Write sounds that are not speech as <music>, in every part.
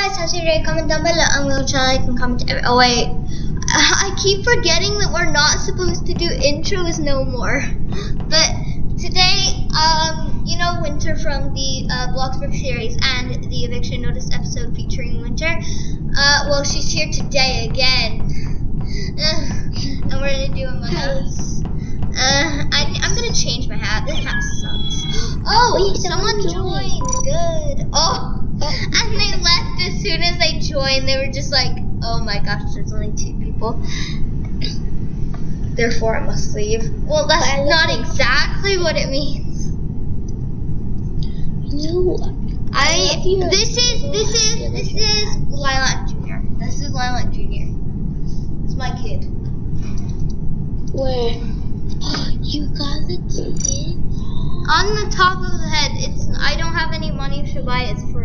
guys, how's your day? Comment down below. I'm gonna try like and comment. Every oh wait, <laughs> I keep forgetting that we're not supposed to do intros no more. <laughs> But today, um, you know Winter from the uh, Bloxburg series and the eviction notice episode featuring Winter. Uh, well, she's here today again, <sighs> and we're gonna do Among Us. Uh, I, I'm gonna change my hat. This hat sucks. <gasps> Oh, someone joined. Good. Oh. <laughs> And they left as soon as they joined. They were just like, oh my gosh, there's only two people. Therefore, I must leave. Well, that's not exactly what it means. No. I. you. This is this is this is Lilac Junior. This is Lilac Junior. It's my kid. Where? You got the kid? On the top of the head, it's. I don't have any money to buy. it, It's free.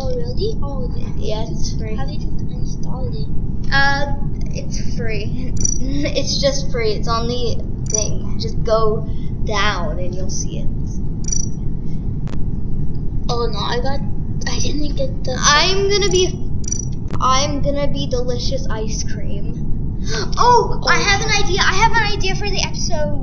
Oh, really? Oh, yeah, it's free. How did you install it? Uh, it's free. <laughs> it's just free. It's on the thing. Just go down and you'll see it. Oh, no, I got. I didn't get the. I'm gonna be. I'm gonna be delicious ice cream. <gasps> Oh, I have an idea. I have an idea for the episode.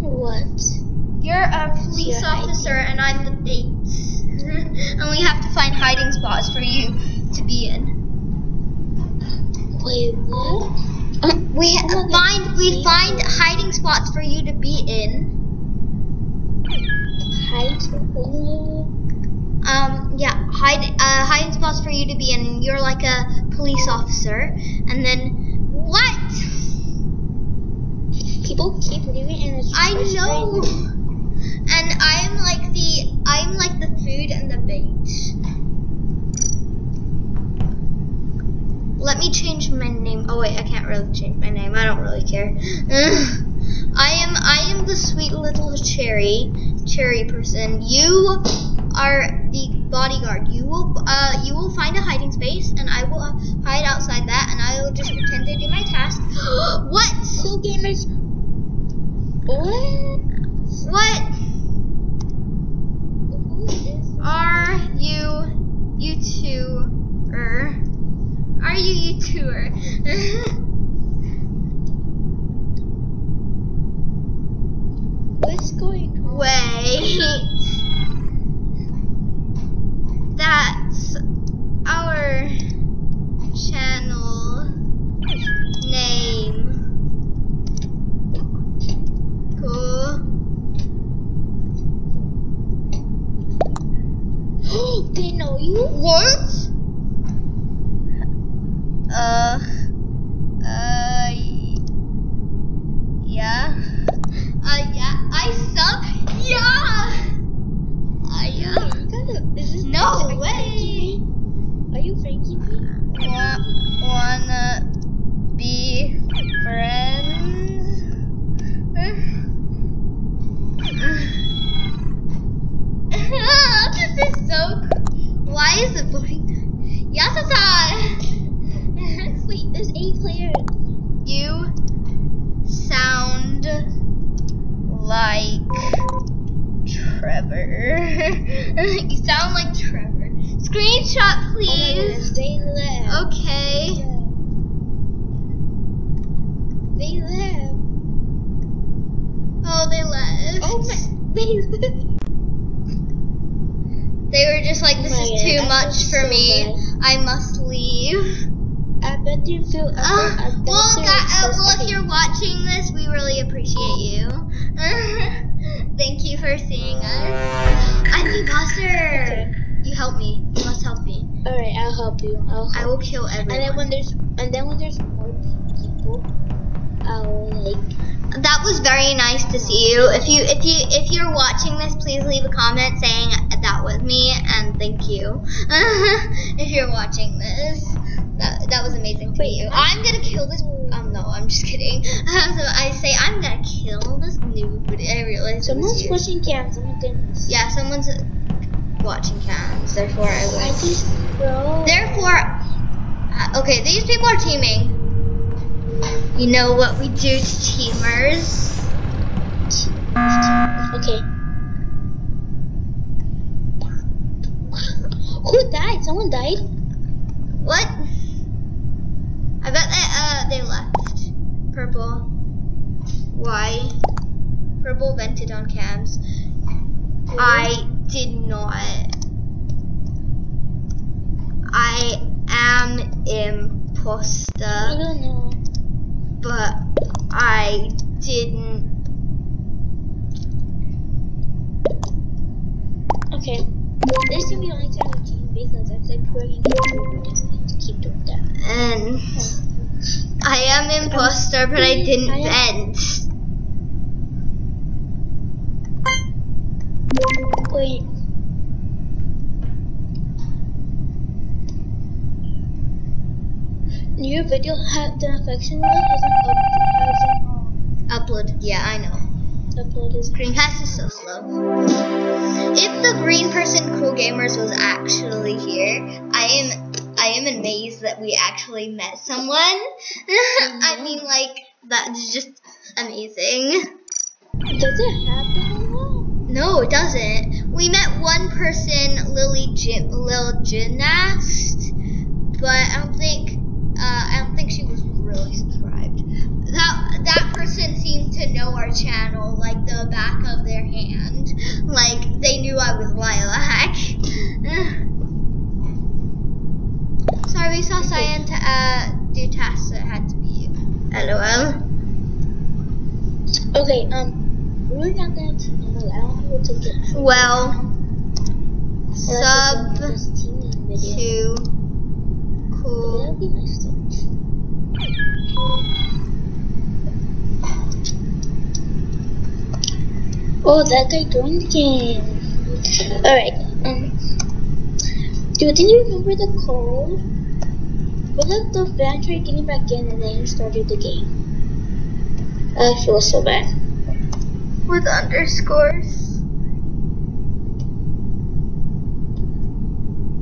What? You're a police Your officer and I'm the bait. <laughs> and we have to find hiding spots for you to be in. Wait, what? We find we find hiding spots for you to be in. Hide. Um, yeah, hide uh, hiding spots for you to be in. You're like a police officer, and then what? people keep leaving and it's I know. And I'm like the I'm like the food and the bait. Let me change my name. Oh wait, I can't really change my name. I don't really care. <sighs> I am I am the sweet little cherry cherry person. You are the bodyguard. You will uh you will find a hiding space and I will uh, hide outside that and I will just pretend to do my task. <gasps> what? Cool gamers. What? What Who is this? Are you YouTuber? Are you YouTuber? <laughs> What's going on? Wait. That's our channel name. Cool. they know you? What? Uh. Uh. y- Yeah. Uh. Yeah. I suck. Yeah. I You uh. gotta. Is this? No are you way. pranking me? Are you pranking me? Wa- wanna be friends? this is so. Why is it boring? Yasasa. Wait, there's eight players. You sound like Trevor. you sound like Trevor. Screenshot, Oh my please. goodness, they left. Okay. They left. Oh, they left. Oh my. They left. They were just like, this Oh my is God, too I much feel for so me. bad. I must leave. I you feel. I Uh, well, uh, well, if you're watching this, we really appreciate you. <laughs> Thank you for seeing us. I'm the imposter. Okay. You help me. You must help me. All right, I'll help you. I'll. I will kill everyone. And then when there's and then when there's more people, I'll like. That was very nice to see you. If you if you if you're watching this, please leave a comment saying that was me and thank you. <laughs> if you're watching this, that that was amazing to Wait, you. I'm gonna kill this. Um, no, I'm just kidding. <laughs> so I say I'm gonna kill this noob, but I realize it was Someone's you. pushing cans. Oh my goodness. Yeah, someone's watching cams. Therefore, I I just bro. Therefore, uh, okay, these people are teaming. You know what we do to teamers. Okay. Who died? Someone died? What? I bet that uh they left. Purple. Why? Purple vented on cams. I did not. I am imposter, I don't know. but I didn't. Okay. This can be only time team because I said working to keep doing that. And I am imposter, but I didn't I vent. Wait. Your video had the affection one hasn't up, hasn't Upload. Yeah, I know. uploaded. Screencast is so slow. If the green person cool gamers was actually here, I am am amazed that we actually met someone. <laughs> I mean like that's just amazing. Does it happen? No, it doesn't. We met one person, Lily Gym Lil Gymnast, but I don't think uh, I don't think she was really subscribed. That that person seemed to know our channel like the back of their hand. Like they knew I was Lilac. <laughs> Sorry, we saw Cyan to uh, do tasks that had to be you. LOL. Okay, um, we're not going to allow people to get Well, sub to cool. That'd be nice to. Oh, that guy joined the game. Alright, um, do you think you remember the code? What if the fan tried getting back in and then started the game? I feel so bad. with underscores.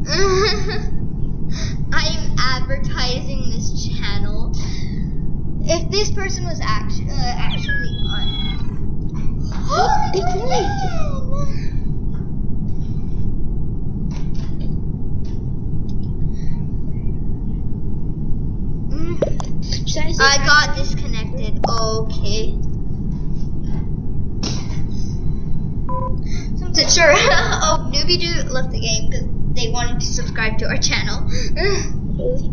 <laughs> I'm advertising this channel. If this person was actually uh, actually on. Oh, they joined. Mm, Should I say I hi? got disconnected. Okay. So sure. <laughs> oh, newbie dude left the game because they wanted to subscribe to our channel. <laughs>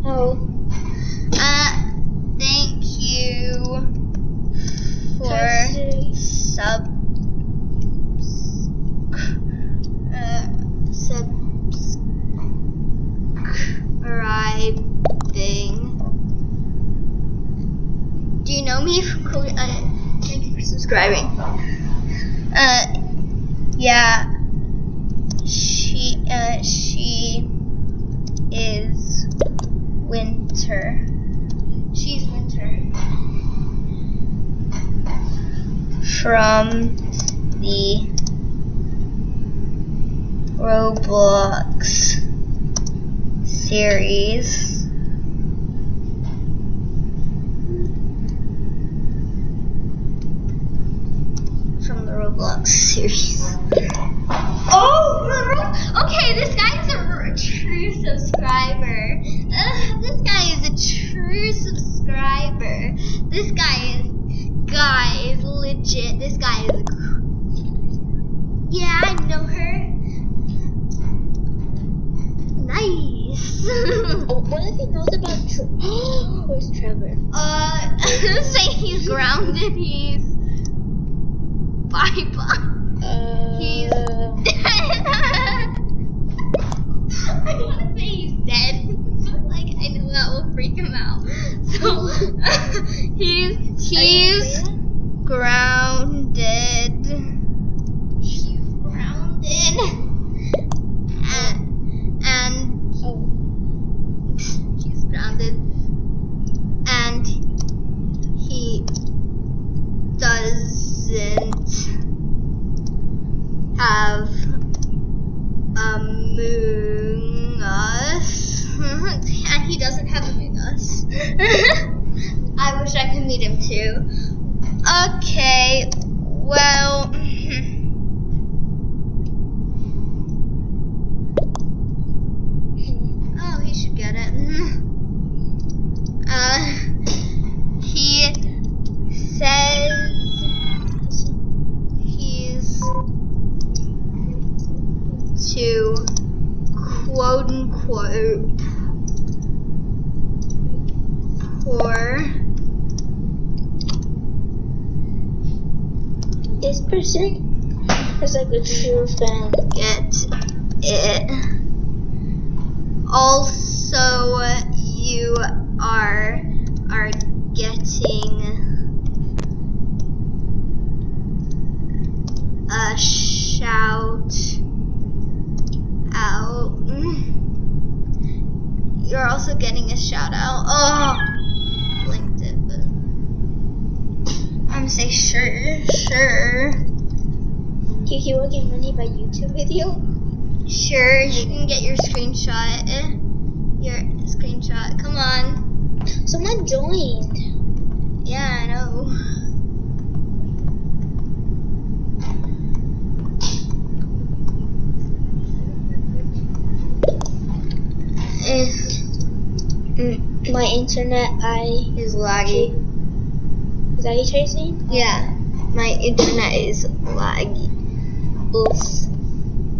Oh, Uh, thank you for sub uh, subscribing. Do you know me from Cool? Uh, thank you for subscribing. Uh, yeah. She uh she is winter. She's winter. From the Roblox series. From the Roblox series. Oh, okay, this guy's a true subscriber. This guy is a true subscriber. This guy is, guy is legit. This guy is. Yeah, I know her. Nice. <laughs> Oh, what if he knows about Tre- <gasps> Where's Trevor? uh, <laughs> say he's grounded. He's. Bye. Uh, He's- <laughs> I want to say he's dead. <laughs> like I know that will freak him out. So <laughs> he's he's grounded. He's grounded. And, and oh, he's grounded. And he doesn't have Among Us. and he doesn't have Among Us. I wish I could meet him too. Okay, well. Quote for This person is like a true fan. get it. Also, you are are getting a shout out. You're also getting a shout out. Oh, blinked it, but I'm gonna say sure, sure. Kiki will get money by YouTube video. Sure, you can get your screenshot. eh? Your screenshot. Come on. Someone joined. Yeah, I know. Eh, Mm, My internet, I is laggy. is that what you're saying? Yeah, my internet is laggy. Oof.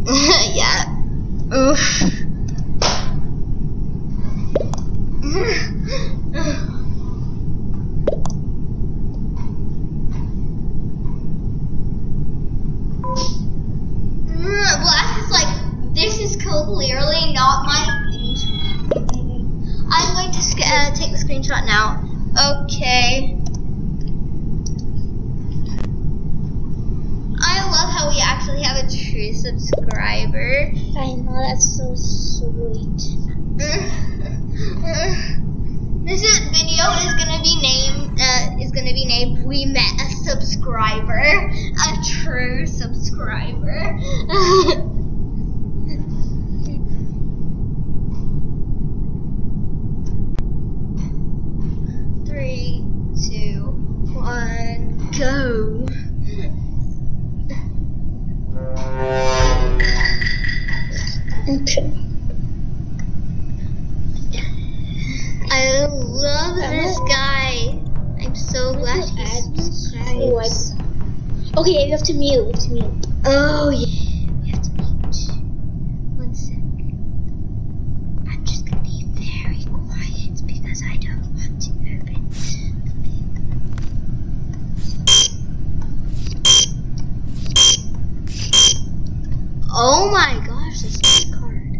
<laughs> yeah. Oof. Black is like, this is clearly not my. I'm going to sc- uh, take the screenshot now. Okay. I love how we actually have a true subscriber. I know that's so sweet. <laughs> this is, video is gonna be named uh, is gonna be named "We Met a Subscriber," a true subscriber. <laughs> Okay, you have to mute. Oh, you have to mute. Oh yeah, we have to mute. One sec. I'm just gonna be very quiet because I don't want to open. Oh my gosh, this is a card.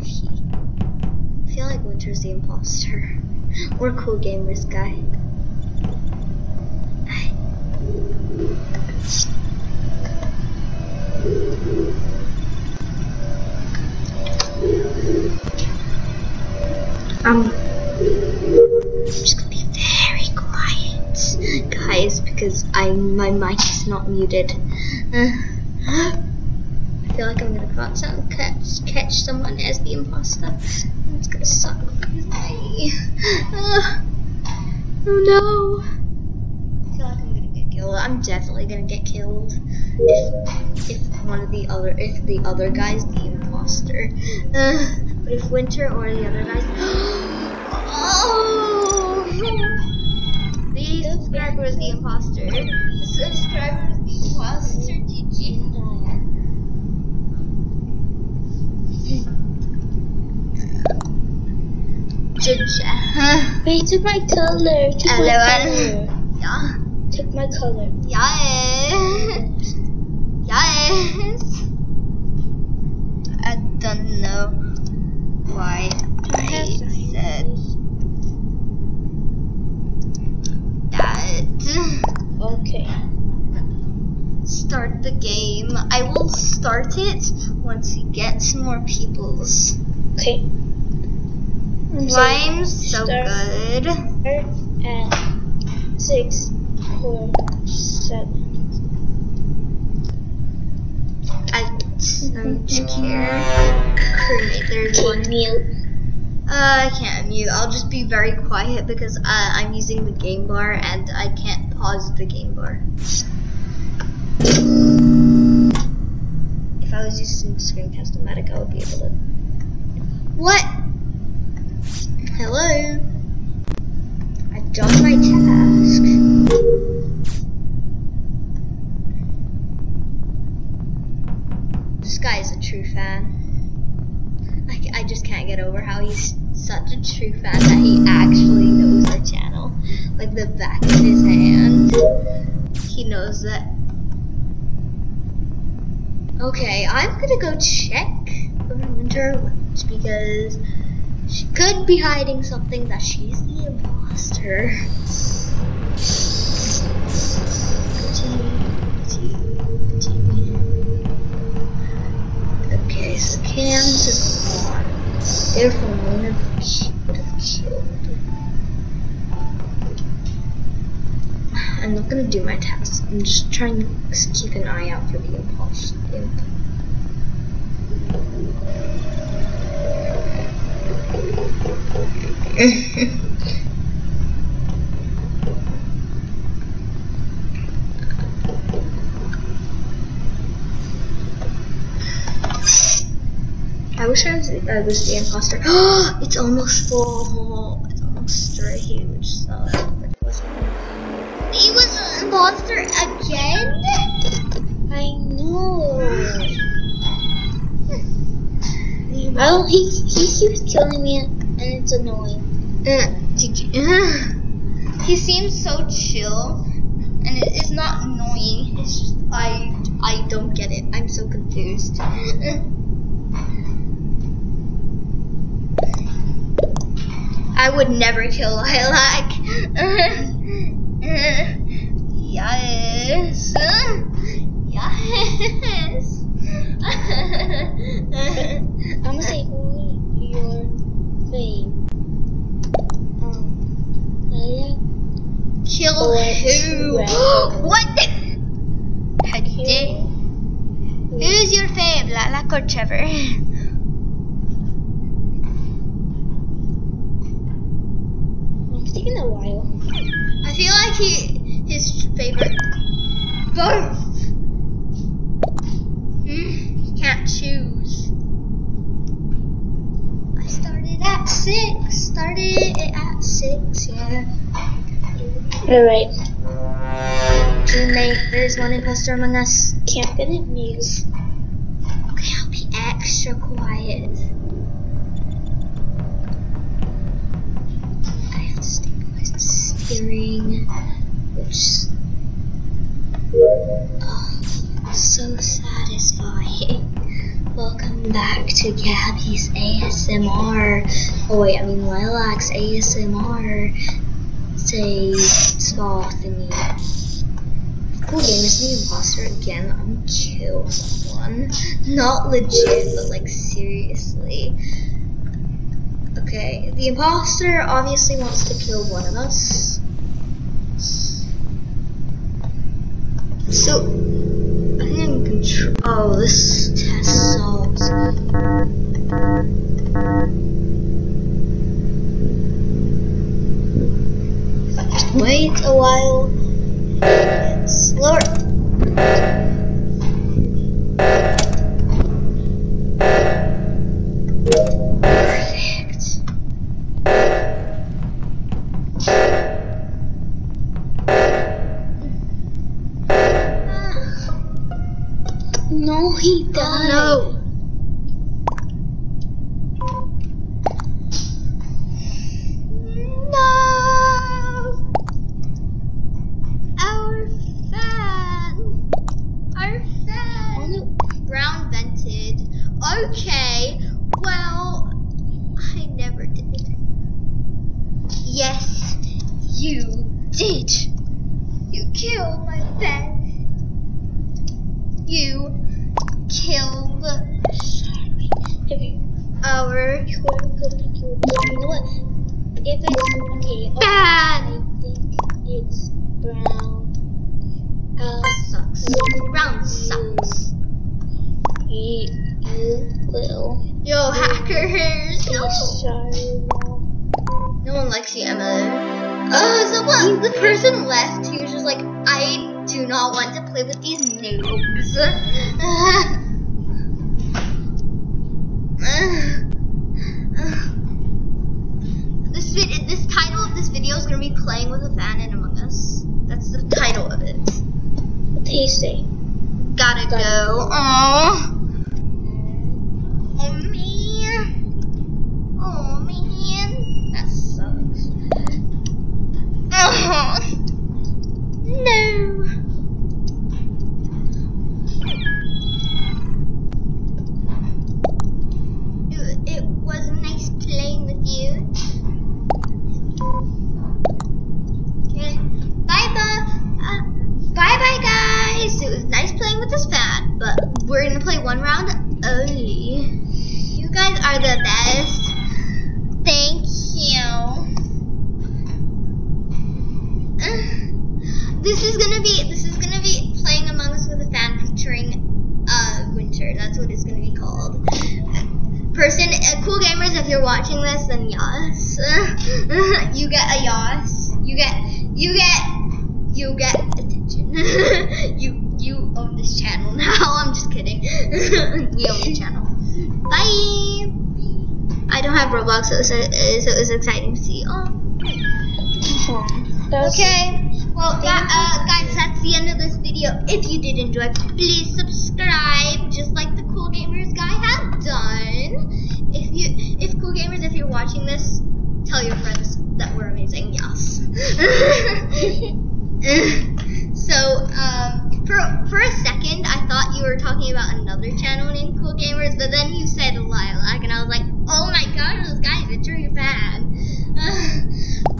I feel like Winter's the imposter. <laughs> Or Cool Gamers guy. Um, I'm just gonna be very quiet, guys, because I my mic is not muted. Uh, <gasps> I feel like I'm gonna catch, catch, catch someone as the imposter. It's gonna suck. Uh, <sighs> oh no! I feel like I'm gonna get killed. I'm gonna get killed if if one of the other if the other guy's the imposter. Uh, but if Winter or the other guys, <gasps> oh, the subscriber is the imposter. The subscriber is the imposter. GG. GG. Wait, took my color. Took my Hello. color. Yeah. Took my color. Yes. Yes. I don't know why I have said that. Okay. Start the game. I will start it once he gets more people's. Okay. I'm Rhymes so start. good. at six, four, seven. I don't care. Crewmate, there's one. mute. Uh, I can't mute. I'll just be very quiet because uh, I'm using the game bar and I can't pause the game bar. If I was using Screencast-O-Matic, I would be able to. What? That. Okay, I'm gonna go check Winter Witch because she could be hiding something that she's the imposter. Okay, so Cam's is gone. Therefore, one of would have killed. I'm not gonna do my task. I'm just trying to keep an eye out for the imposter. <laughs> I wish I was, I was the imposter. <gasps> it's almost full. It's almost straight, which sucks. He was an imposter again? I know. I don't. He he keeps killing me, and it's annoying. Uh, did you, uh, he seems so chill, and it is not annoying. It's just I I don't get it. I'm so confused. <laughs> I would never kill Lilac. <laughs> <laughs> yes. Yes. <laughs> I'm gonna say who your fave. Um, Kill who? <gasps> What? How dare- Who's your fave, Lilac or Trevor? It's taking a while. I feel like he his favorite both. Hmm, can't choose. I started at six. Started at six. Yeah. Alright. Teammate, there's one imposter among us. Can't get it mute. Okay, I'll be extra quiet. I have to stabilize the steering, oh, so satisfying. <laughs> Welcome back to Gabby's ASMR. Oh wait, I mean Lilac's ASMR. Say spa thingy. Cool game is the imposter again. I'm kill someone. Not legit, but like seriously. Okay, the imposter obviously wants to kill one of us. So, I think I can control. Oh, this test sucks. Okay. like, I do not want to play with these noobs. this, vid this title of this video is going to be Playing with a Fan in Among Us. That's the title of it. What do you say? Gotta Got go. Aww. Oh man, that sucks. <laughs> No. I don't have Roblox, so, so, so it was exciting to see. Oh. Okay. Well, that, uh, guys, that's the end of this video. If you did enjoy, please subscribe, just like the Cool Gamers guy had done. If you, if Cool Gamers, if you're watching this, tell your friends that we're amazing. Yes. <laughs> <laughs> so, um, for for a second I thought you were talking about another channel named Cool Gamers, but then you said Lilac, and I was like, oh my God, this guys are a true fan. <sighs>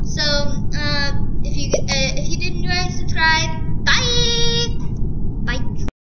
So uh, if you uh, if you did enjoy, subscribe. Bye.